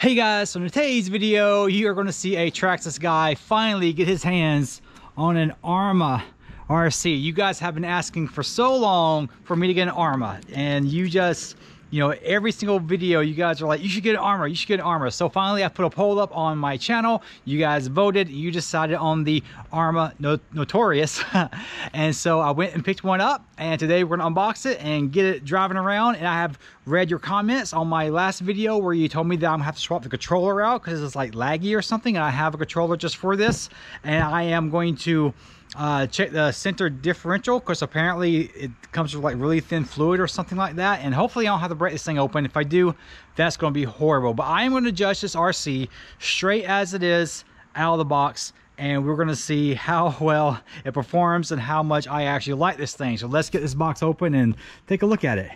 Hey guys, so in today's video, you are to see a Traxxas guy finally get his hands on an Arrma RC. You guys have been asking for so long for me to get an Arrma, and you just you know, every single video you guys are like, you should get an Arrma, you should get an Arrma. So finally I put a poll up on my channel. You guys voted, you decided on the Arrma no Notorious. and so I went and picked one up and today we're gonna unbox it and get it driving around. And I have read your comments on my last video where you told me that I'm gonna have to swap the controller out because it's like laggy or something. And I have a controller just for this. And I am going to uh, check the center differential because apparently it comes with like really thin fluid or something like that and hopefully I don't have to break this thing open. If I do that's going to be horrible. But I am going to judge this RC straight as it is out of the box and we're going to see how well it performs and how much I actually like this thing. So let's get this box open and take a look at it.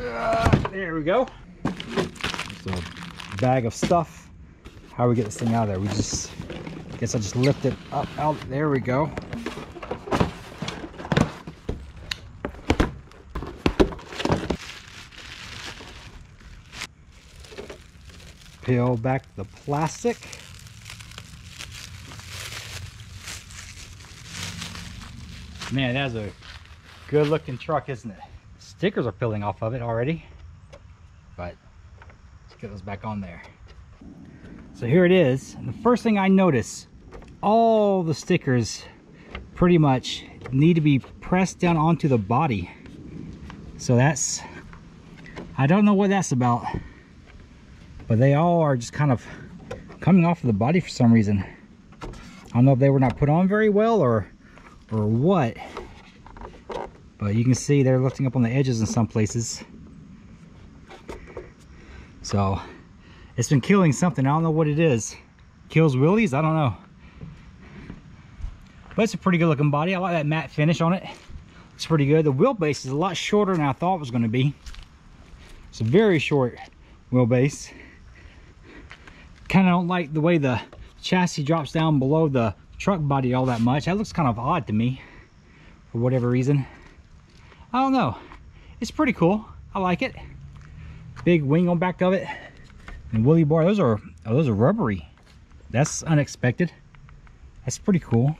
Uh, there we go. Just a bag of stuff. How we get this thing out of there? We just guess I'll just lift it up out. There we go. Peel back the plastic. Man that's a good looking truck isn't it? Stickers are peeling off of it already but let's get those back on there. So here it is. And the first thing I notice all the stickers pretty much need to be pressed down onto the body. So that's, I don't know what that's about, but they all are just kind of coming off of the body for some reason. I don't know if they were not put on very well or, or what, but you can see they're lifting up on the edges in some places. So it's been killing something. I don't know what it is. Kills wheelies? I don't know. But it's a pretty good looking body. I like that matte finish on it. It's pretty good. The wheelbase is a lot shorter than I thought it was going to be. It's a very short wheelbase. Kind of don't like the way the chassis drops down below the truck body all that much. That looks kind of odd to me for whatever reason. I don't know. It's pretty cool. I like it. Big wing on back of it. And wheelie bar, those are oh, those are rubbery. That's unexpected. That's pretty cool.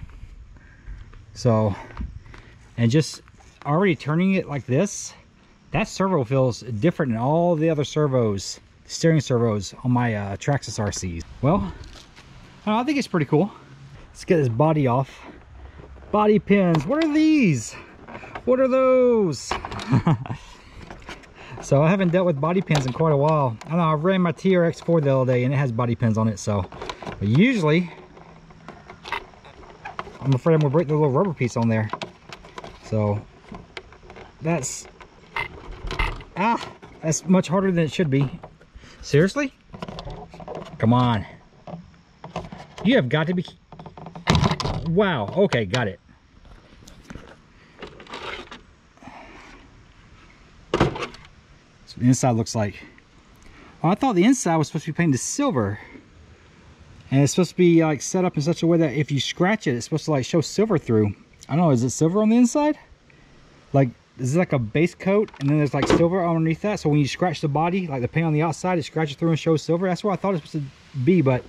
So, and just already turning it like this, that servo feels different than all the other servos, steering servos on my uh, Traxxas RCs. Well, I think it's pretty cool. Let's get this body off. Body pins, what are these? What are those? so I haven't dealt with body pins in quite a while. I know I ran my TRX4 the other day and it has body pins on it, so usually I'm afraid I'm gonna break the little rubber piece on there. So that's ah that's much harder than it should be. Seriously? Come on. You have got to be wow okay got it so the inside looks like oh, I thought the inside was supposed to be painted silver and it's supposed to be like set up in such a way that if you scratch it it's supposed to like show silver through. I don't know is it silver on the inside? Like is it like a base coat and then there's like silver underneath that? So when you scratch the body like the paint on the outside it scratches through and shows silver? That's what i thought it was supposed to be but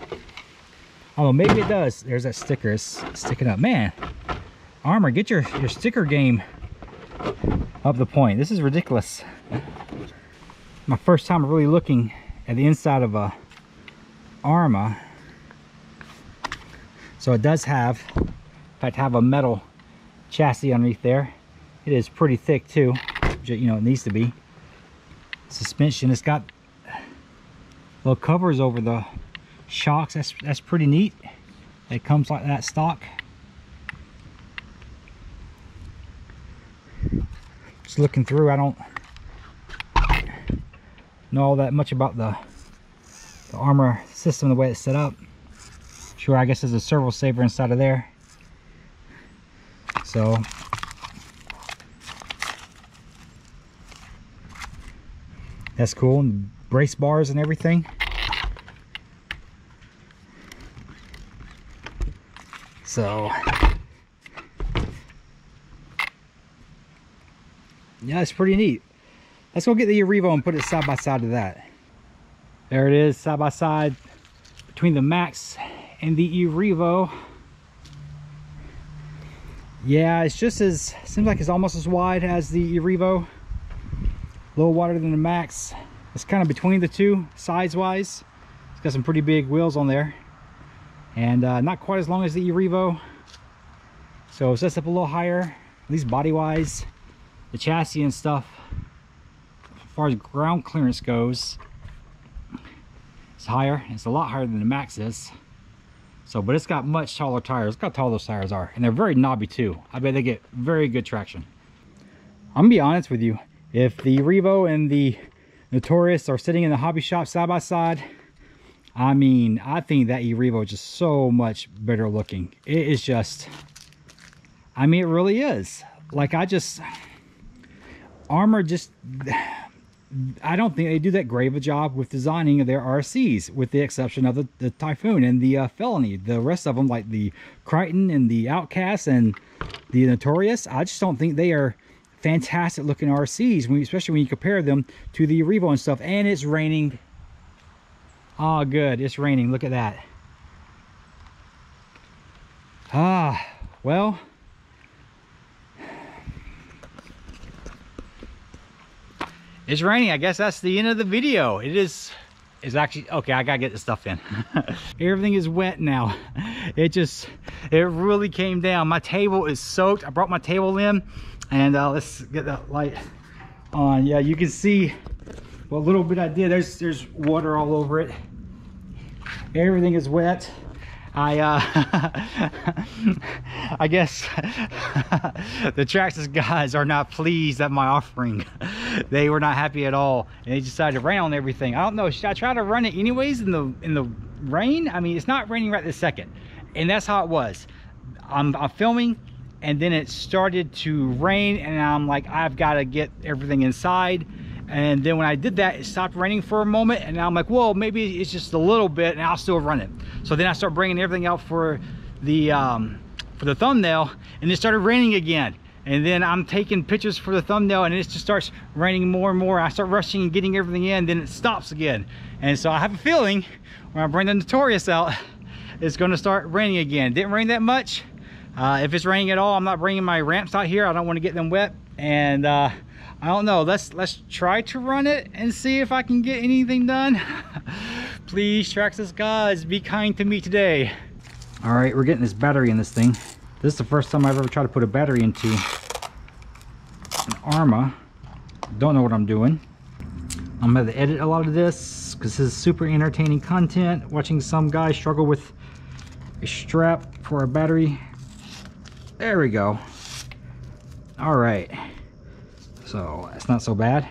oh maybe it does. There's that sticker. It's sticking up. Man Arrma get your your sticker game up the point. This is ridiculous. My first time really looking at the inside of a Arrma so it does have, in fact, have a metal chassis underneath there. It is pretty thick too, you know, it needs to be. Suspension, it's got little covers over the shocks. That's, that's pretty neat. It comes like that stock. Just looking through, I don't know all that much about the, the Arrma system, the way it's set up sure I guess there's a servo saver inside of there. So. That's cool and brace bars and everything. So. Yeah it's pretty neat. Let's go get the E-Revo and put it side by side to that. There it is, side by side between the Max and the E-Revo. Yeah, it's just as, seems like it's almost as wide as the E-Revo. A little wider than the Max. It's kind of between the two, size-wise. It's got some pretty big wheels on there. And uh, not quite as long as the E-Revo. So it sets up a little higher, at least body-wise. The chassis and stuff, as far as ground clearance goes, it's higher. It's a lot higher than the Max is. So, but it's got much taller tires. Look how tall those tires are. And they're very knobby too. I bet they get very good traction. I'm gonna be honest with you. If the Revo and the Notorious are sitting in the hobby shop side by side, I mean, I think that E-Revo is just so much better looking. It is just, I mean, it really is. Like I just, Arrma just, I don't think they do that great of a job with designing their RCs, with the exception of the, the Typhon and the uh, Felony. The rest of them, like the Kraton and the Outcast and the Notorious, I just don't think they are fantastic looking RCs, when, especially when you compare them to the Revo and stuff. And it's raining. Oh, good. It's raining. Look at that. Ah, well, it's raining. I guess that's the end of the video. It is it's actually okay i gotta get the stuff in. Everything is wet now. It just it really came down. My table is soaked. I brought my table in and uh, let's get that light on. Yeah you can see what little bit i did. There's there's water all over it. Everything is wet I uh, I guess the Traxxas guys are not pleased at my offering. they were not happy at all, and they decided to rain on everything. I don't know. Should I try to run it anyways in the in the rain? I mean, it's not raining right this second, and that's how it was. I'm, I'm filming, and then it started to rain, and I'm like, I've got to get everything inside and then when I did that, it stopped raining for a moment. And now I'm like, well, maybe it's just a little bit and I'll still run it. So then I start bringing everything out for the, um, for the thumbnail and it started raining again. And then I'm taking pictures for the thumbnail and it just starts raining more and more. I start rushing and getting everything in, then it stops again. And so I have a feeling when I bring the Notorious out, it's gonna start raining again. Didn't rain that much. Uh, if it's raining at all, I'm not bringing my ramps out here. I don't wanna get them wet. And uh, I don't know. Let's let's try to run it and see if I can get anything done. Please, Traxxas guys, be kind to me today. All right, we're getting this battery in this thing. This is the first time I've ever tried to put a battery into an Arrma. Don't know what I'm doing. I'm gonna edit a lot of this because this is super entertaining content. Watching some guy struggle with a strap for a battery. There we go. All right. So it's not so bad.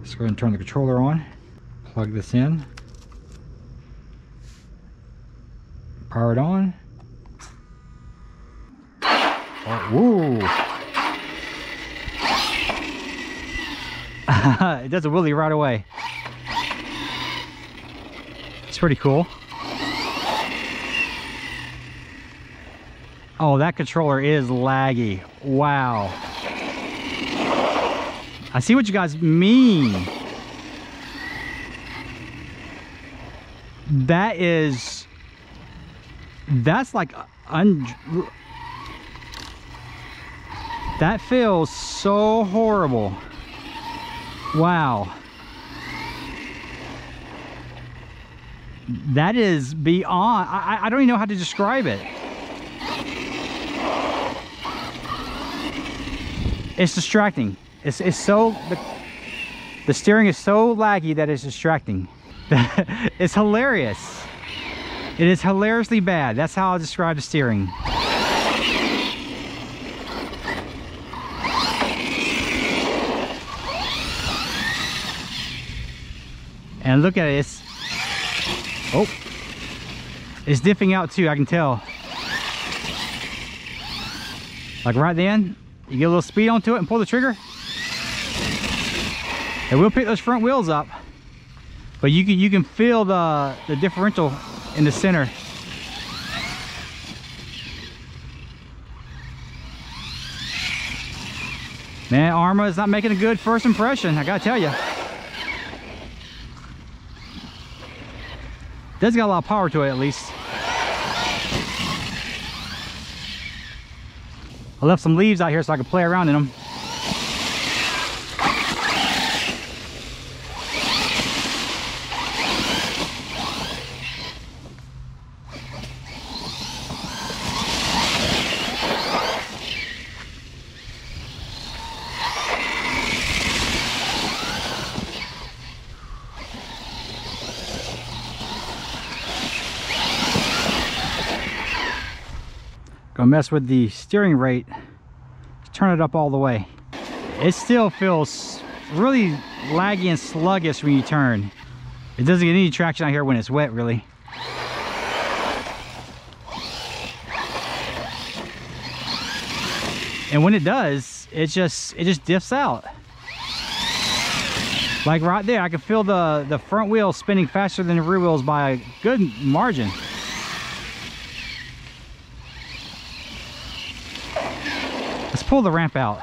Let's go ahead and turn the controller on. Plug this in. Power it on. Oh, woo! it does a wheelie right away. It's pretty cool. Oh, that controller is laggy. Wow. I see what you guys mean. That is, that's like, un, that feels so horrible. Wow. That is beyond, I, I don't even know how to describe it. It's distracting. It's, it's so, the, the steering is so laggy that it's distracting. it's hilarious. It is hilariously bad. That's how I'll describe the steering. And look at it's, oh, it's dipping out too, I can tell. Like right then, you get a little speed onto it and pull the trigger, it will pick those front wheels up, but you can you can feel the the differential in the center. Man, Arrma is not making a good first impression, I gotta tell you. Does got a lot of power to it at least. I left some leaves out here so I could play around in them. Mess with the steering rate. Turn it up all the way. It still feels really laggy and sluggish when you turn. It doesn't get any traction out here when it's wet, really. And when it does, it just it just diffs out. Like right there, I can feel the, the front wheel spinning faster than the rear wheels by a good margin. Pull the ramp out.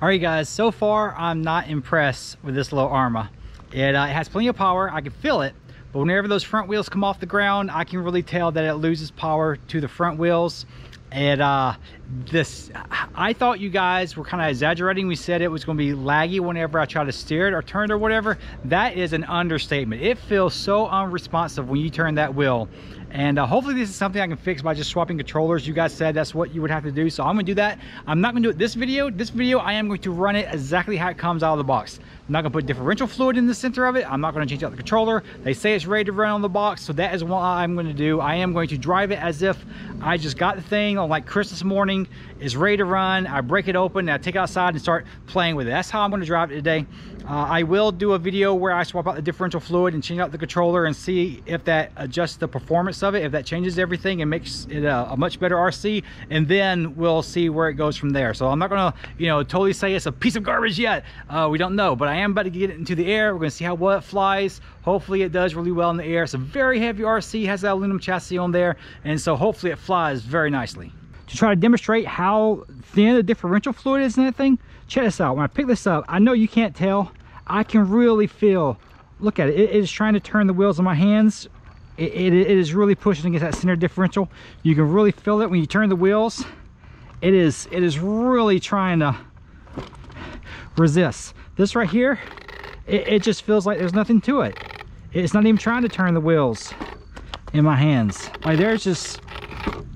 All right, guys, so far I'm not impressed with this little Arrma. It, uh, it has plenty of power, I can feel it, but whenever those front wheels come off the ground, I can really tell that it loses power to the front wheels. And uh, this, I thought you guys were kind of exaggerating. We said it was going to be laggy whenever I try to steer it or turn it or whatever. That is an understatement. It feels so unresponsive when you turn that wheel. And uh, hopefully this is something I can fix by just swapping controllers. You guys said that's what you would have to do. So I'm gonna do that. I'm not gonna do it this video. This video, I am going to run it exactly how it comes out of the box. I'm not gonna put differential fluid in the center of it. I'm not gonna change out the controller. They say it's ready to run on the box. So that is what I'm gonna do. I am going to drive it as if I just got the thing on like Christmas morning. It's ready to run. I break it open I take it outside and start playing with it. That's how I'm gonna drive it today. Uh, I will do a video where I swap out the differential fluid and change out the controller and see if that adjusts the performance of it, if that changes everything and makes it a, a much better RC, and then we'll see where it goes from there. So I'm not gonna, you know, totally say it's a piece of garbage yet. Uh, we don't know, but I am about to get it into the air. We're gonna see how well it flies. Hopefully it does really well in the air. It's a very heavy RC, has that aluminum chassis on there, and so hopefully it flies very nicely. To try to demonstrate how thin the differential fluid is in that thing, check this out when i pick this up i know you can't tell i can really feel look at it it is trying to turn the wheels on my hands it, it, it is really pushing against that center differential. You can really feel it when you turn the wheels. It is it is really trying to resist. This right here it, it just feels like there's nothing to it. It's not even trying to turn the wheels in my hands. Like there's just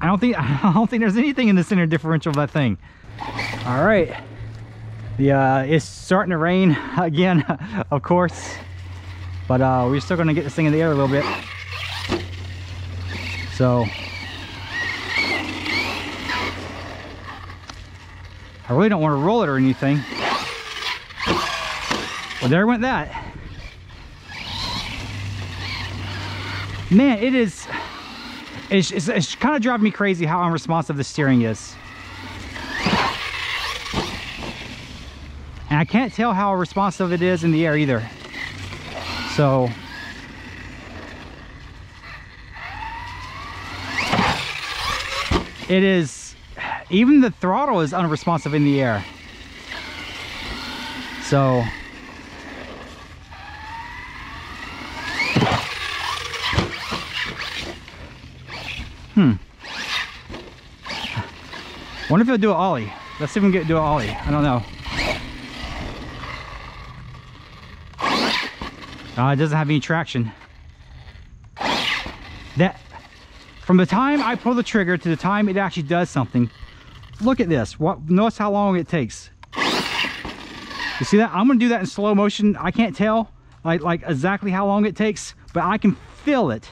i don't think i don't think there's anything in the center differential of that thing. All right. The uh, it's starting to rain again of course. But uh, we're still gonna get this thing in the air a little bit so I really don't want to roll it or anything. Well there went that. Man it is it's, it's, it's kind of driving me crazy how unresponsive the steering is. And I can't tell how responsive it is in the air either. So it is even the throttle is unresponsive in the air. So Hmm. Wonder if it'll do an ollie. Let's see if we can get do an ollie. I don't know. Uh, it doesn't have any traction. That, from the time I pull the trigger to the time it actually does something, look at this. What, notice how long it takes. You see that? I'm gonna do that in slow motion. I can't tell like, like exactly how long it takes, but I can feel it.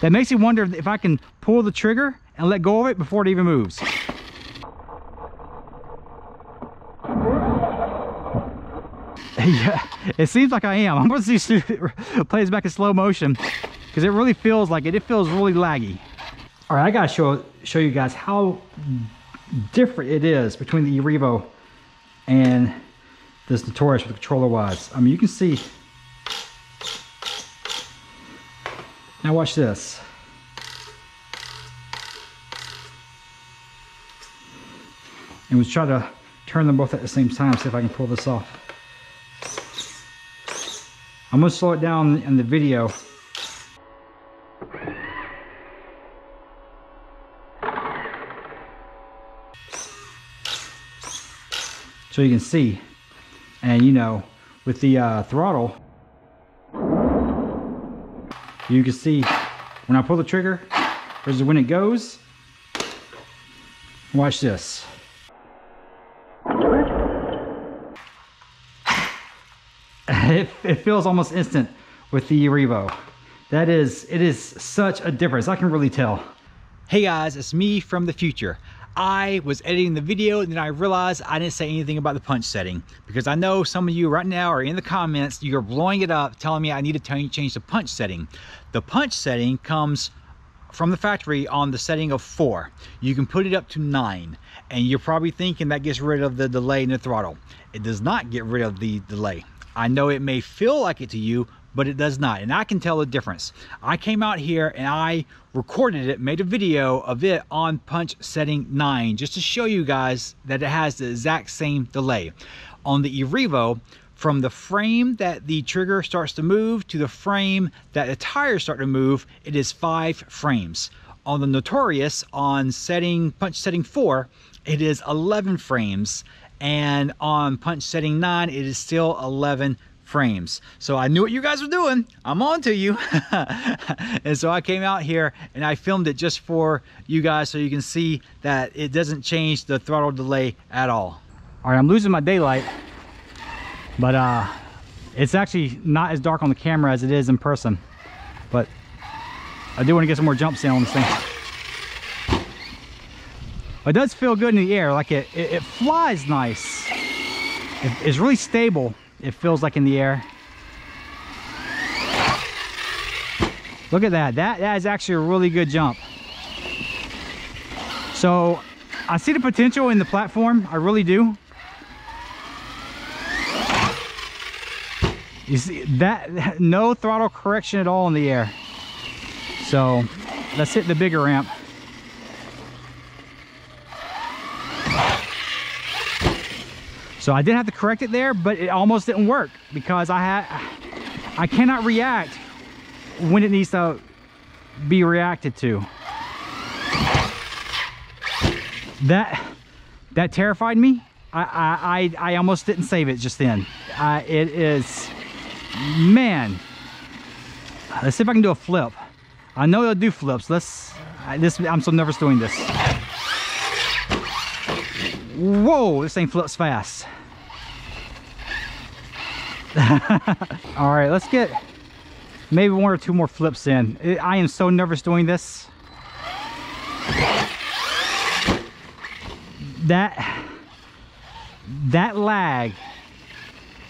That makes me wonder if I can pull the trigger and let go of it before it even moves. yeah, it seems like I am. I'm to see play this back in slow motion because it really feels like it. It feels really laggy. All right, I got to show show you guys how different it is between the E-Revo and this Notorious with controller wise. I mean, you can see. Now watch this. And let's try to turn them both at the same time, see if I can pull this off. I'm gonna slow it down in the video. So you can see, and you know, with the uh, throttle, you can see when I pull the trigger versus when it goes. Watch this. It, it feels almost instant with the Revo. That is, it is such a difference. I can really tell. Hey guys, it's me from the future. I was editing the video and then I realized I didn't say anything about the punch setting because I know some of you right now are in the comments, you're blowing it up telling me I need to change the punch setting. The punch setting comes from the factory on the setting of four. You can put it up to nine and you're probably thinking that gets rid of the delay in the throttle. It does not get rid of the delay. I know it may feel like it to you, but it does not. And I can tell the difference. I came out here and I recorded it, made a video of it on punch setting 9, just to show you guys that it has the exact same delay. On the E-Revo, from the frame that the trigger starts to move to the frame that the tires start to move, it is five frames. On the Notorious, on setting punch setting 4, it is 11 frames. And on punch setting 9, it is still 11 frames. So I knew what you guys were doing. I'm on to you. and so I came out here and I filmed it just for you guys so you can see that it doesn't change the throttle delay at all. All right, I'm losing my daylight, but uh, it's actually not as dark on the camera as it is in person. But I do want to get some more jumps in on this thing. It does feel good in the air, like it, it, it flies nice. It, it's really stable it feels like in the air. Look at that. That, that is actually a really good jump. So I see the potential in the platform. I really do. You see that no throttle correction at all in the air. So let's hit the bigger ramp. So I did have to correct it there, but it almost didn't work because I had I cannot react when it needs to be reacted to. That that terrified me. I I I, almost didn't save it just then. Uh, it is man. Let's see if I can do a flip. I know they'll do flips. Let's. I, this I'm so nervous doing this. Whoa, this thing flips fast. All right, let's get maybe one or two more flips in. I am so nervous doing this. That, that lag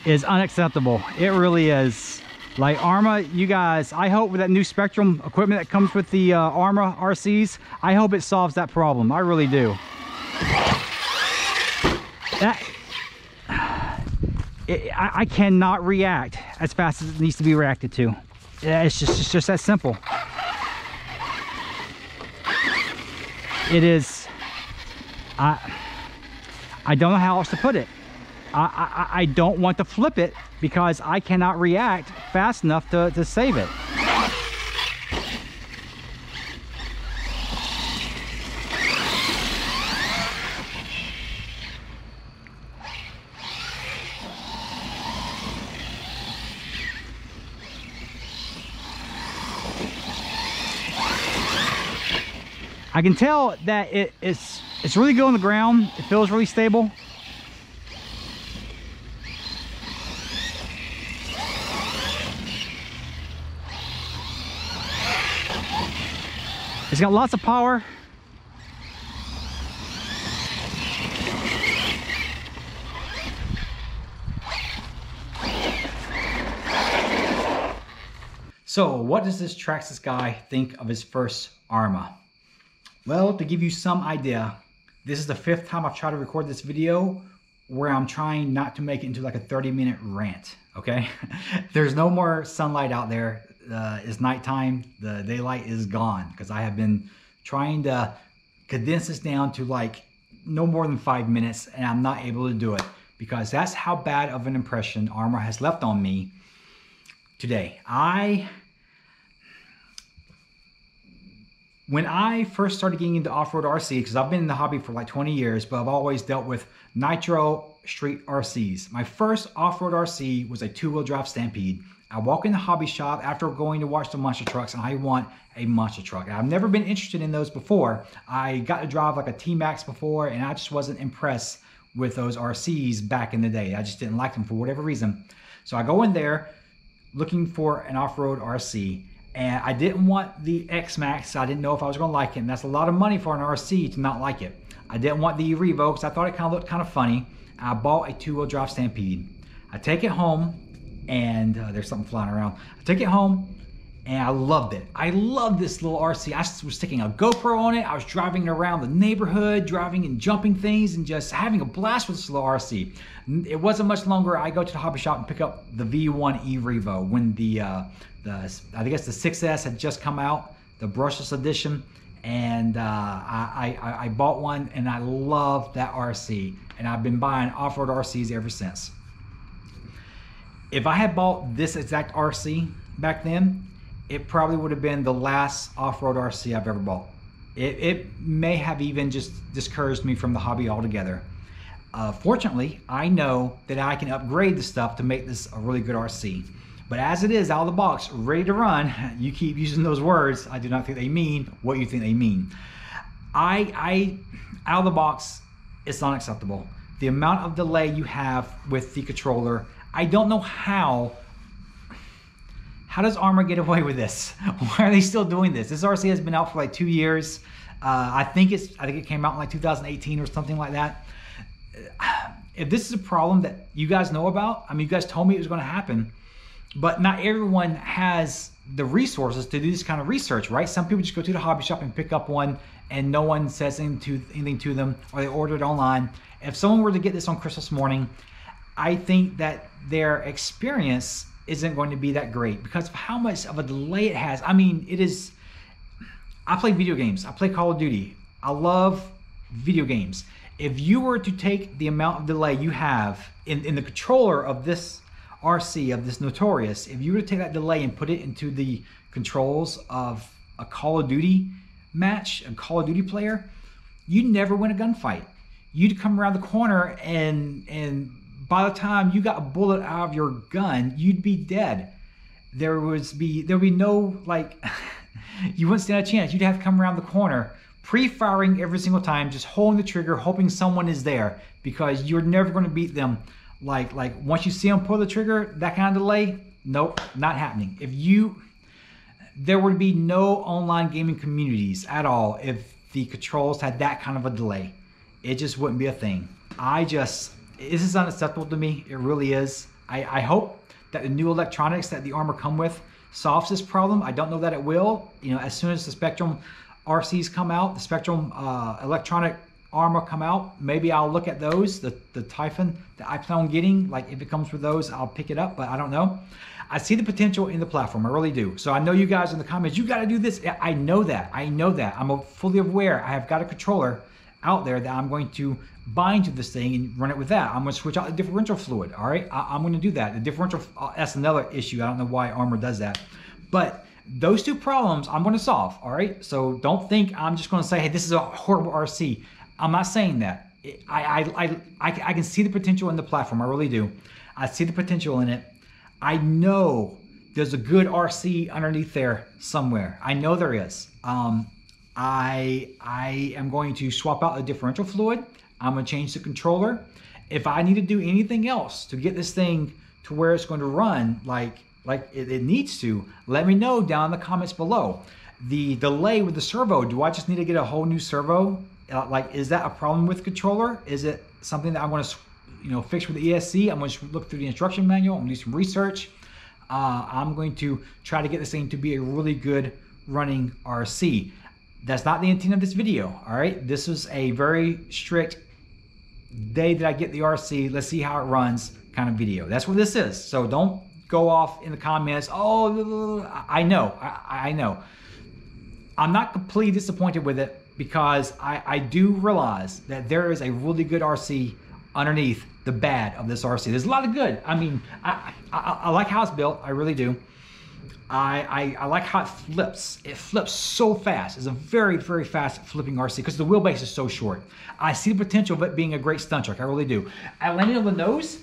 is unacceptable. It really is. Like Arrma, you guys, I hope with that new Spektrum equipment that comes with the uh, Arrma RCs, I hope it solves that problem. I really do that it, I, I, cannot react as fast as it needs to be reacted to. It's just, it's just that simple. It is, I, I don't know how else to put it. I, I, I don't want to flip it because I cannot react fast enough to, to save it. I can tell that it, it's it's really good on the ground. It feels really stable. It's got lots of power. So what does this Traxxas guy think of his first Arrma? Well, to give you some idea, this is the fifth time I've tried to record this video where I'm trying not to make it into like a 30 minute rant, okay? There's no more sunlight out there. Uh, it's nighttime, the daylight is gone because I have been trying to condense this down to like no more than five minutes and I'm not able to do it because that's how bad of an impression Arrma has left on me today. I when I first started getting into off-road RC, because I've been in the hobby for like 20 years, but I've always dealt with nitro street RCs. My first off-road RC was a two-wheel drive Stampede. I walk in the hobby shop after going to watch the monster trucks and I want a monster truck. I've never been interested in those before. I got to drive like a T-Maxx before and I just wasn't impressed with those RCs back in the day. I just didn't like them for whatever reason. So I go in there looking for an off-road RC and I didn't want the X-Maxx. I didn't know if I was gonna like it and that's a lot of money for an RC to not like it. I didn't want the Revo because I thought it kind of looked kind of funny. I bought a two-wheel drive Stampede. I take it home and uh, there's something flying around. I took it home and I loved it. I loved this little RC. I was sticking a GoPro on it. I was driving around the neighborhood, driving and jumping things and just having a blast with this little RC. It wasn't much longer. I go to the hobby shop and pick up the V1 E-Revo when the, uh, the I guess the 6S had just come out, the brushless edition. And uh, I, I, I bought one and I love that RC. And I've been buying off-road RCs ever since. If I had bought this exact RC back then, it probably would have been the last off-road RC I've ever bought. It, it, may have even just discouraged me from the hobby altogether. Uh, fortunately, I know that I can upgrade the stuff to make this a really good RC. But as it is, out of the box, ready to run, you keep using those words. I do not think they mean what you think they mean. I, I, out of the box, it's unacceptable. The amount of delay you have with the controller, I don't know how how does Arrma get away with this? Why are they still doing this? This RC has been out for like two years. Uh, I think it's I think it came out in like 2018 or something like that. If this is a problem that you guys know about, I mean, you guys told me it was going to happen, but not everyone has the resources to do this kind of research, right? Some people just go to the hobby shop and pick up one, and no one says anything to, anything to them, or they order it online. If someone were to get this on Christmas morning, I think that their experience isn't going to be that great because of how much of a delay it has. I mean, it is. I play video games. I play Call of Duty. I love video games. If you were to take the amount of delay you have in, in the controller of this RC, of this Notorious, if you were to take that delay and put it into the controls of a Call of Duty match, a Call of Duty player, you'd never win a gunfight. You'd come around the corner and and by the time you got a bullet out of your gun, you'd be dead. There was be there would be no like you wouldn't stand a chance. You'd have to come around the corner, pre-firing every single time, just holding the trigger, hoping someone is there, because you're never going to beat them. Like like once you see them pull the trigger, that kind of delay, nope, not happening. If you there would be no online gaming communities at all if the controls had that kind of a delay. It just wouldn't be a thing. I just this is unacceptable to me. It really is. I, I hope that the new electronics that the Arrma come with solves this problem. I don't know that it will. You know, as soon as the Spektrum RCs come out, the Spektrum uh, electronic Arrma come out, maybe I'll look at those. The the Typhon that I plan on getting, like if it comes with those, I'll pick it up. But I don't know. I see the potential in the platform. I really do. So I know you guys in the comments, you got to do this. I know that. I know that. I'm fully aware. I have got a controller out there that I'm going to bind to this thing and run it with that. I'm going to switch out the differential fluid. All right, I, am going to do that. The differential, uh, that's another issue. I don't know why Arrma does that, but those two problems I'm going to solve. All right, so don't think I'm just going to say, hey, this is a horrible RC. I'm not saying that. I, I, I, I, can see the potential in the platform. I really do. I see the potential in it. I know there's a good RC underneath there somewhere. I know there is. Um, I, I am going to swap out the differential fluid. I'm gonna change the controller. If I need to do anything else to get this thing to where it's going to run like like it, it needs to, let me know down in the comments below. The delay with the servo, do I just need to get a whole new servo? Uh, like, is that a problem with controller? Is it something that I'm gonna you know, fix with the ESC? I'm gonna look through the instruction manual, I'm gonna do some research. Uh, I'm going to try to get this thing to be a really good running RC. That's not the intent of this video, all right? This is a very strict day that I get the RC, let's see how it runs kind of video. That's what this is. So don't go off in the comments, oh, I know, I, I know. I'm not completely disappointed with it because I, I do realize that there is a really good RC underneath the bad of this RC. There's a lot of good. I mean, I, I, I like how it's built. I really do. I, I, I, like how it flips. It flips so fast. It's a very, very fast flipping RC because the wheelbase is so short. I see the potential of it being a great stunt truck. I really do. I landed on the nose.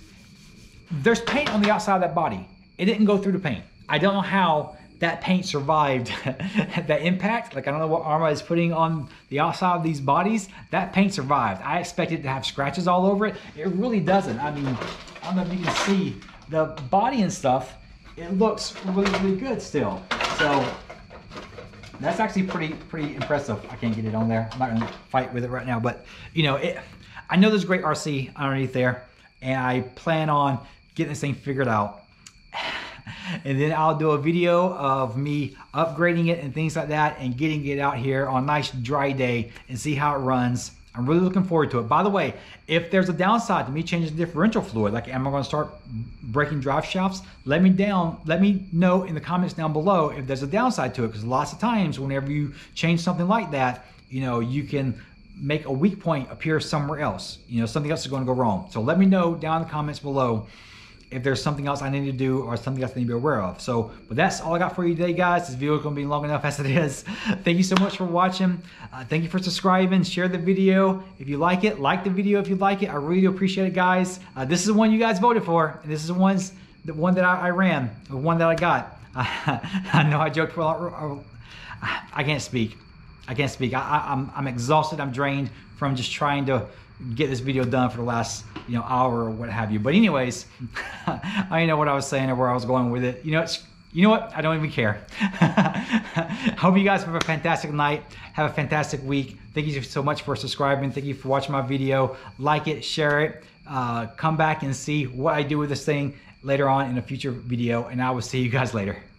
There's paint on the outside of that body. It didn't go through the paint. I don't know how that paint survived that impact. Like I don't know what Arrma is putting on the outside of these bodies. That paint survived. I expected to have scratches all over it. It really doesn't. I mean, I don't know if you can see the body and stuff. It looks really, really good still. So that's actually pretty, pretty impressive. I can't get it on there. I'm not gonna fight with it right now, but you know, it. I know there's great RC underneath there, and I plan on getting this thing figured out and then I'll do a video of me upgrading it and things like that and getting it out here on a nice dry day and see how it runs. I'm really looking forward to it. By the way, if there's a downside to me changing the differential fluid, like am I going to start breaking drive shafts? Let me down. Let me know in the comments down below if there's a downside to it, because lots of times whenever you change something like that, you know you can make a weak point appear somewhere else. You know something else is going to go wrong. So let me know down in the comments below if there's something else I need to do or something else I need to be aware of. So, but that's all I got for you today, guys. This video is going to be long enough as it is. Thank you so much for watching. Uh, thank you for subscribing. Share the video if you like it. Like the video if you like it. I really do appreciate it, guys. Uh, this is the one you guys voted for. And this is the ones, the one that I, I ran, the one that I got. I know I joked. for a lot. I can't speak. I can't speak. I, I'm, I'm exhausted. I'm drained from just trying to get this video done for the last you know hour or what have you. But anyways, I know what I was saying or where I was going with it. You know, it's you know what? I don't even care. Hope you guys have a fantastic night. Have a fantastic week. Thank you so much for subscribing. Thank you for watching my video. Like it, share it. Uh, come back and see what I do with this thing later on in a future video. And I will see you guys later.